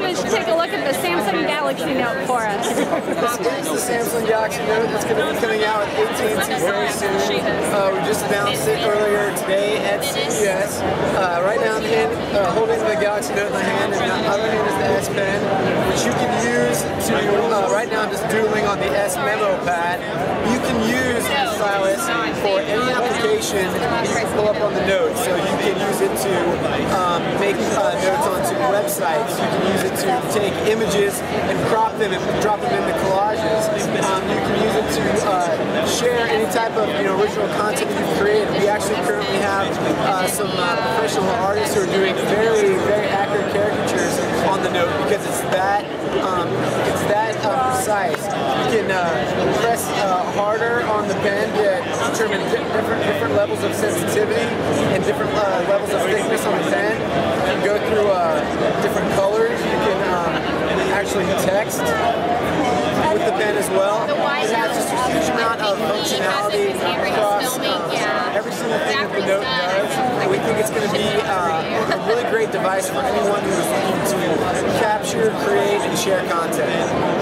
going to take a look at the Samsung Galaxy Note for us. Here's the Samsung Galaxy Note that's going to be coming out at AT&T very soon. Uh, we just announced it earlier today at CES. Uh, right now I'm hand, uh, holding the Galaxy Note in my hand and the other hand is the S Pen, which you can use to, uh, right now I'm just doodling on the S Memo Pad. You can use the stylus for any application you can pull up on the Note. So you can use it to um, make uh, notes onto websites. You to take images and crop them and drop them into collages. Um, you can use it to uh, share any type of you know, original content you've created. We actually currently have uh, some uh, professional artists who are doing very, very accurate caricatures on the note because it's that um, it's that uh, precise. You can uh, press uh, harder on the pen to determine different different levels of sensitivity and different levels of thickness on the pen. You can go through uh, different colors. You can um, actually text with the pen as well. It has just a huge amount of functionality across uh, every single thing that the Note does. And we think it's going to be uh, a really great device for anyone who's looking to capture, create, and share content.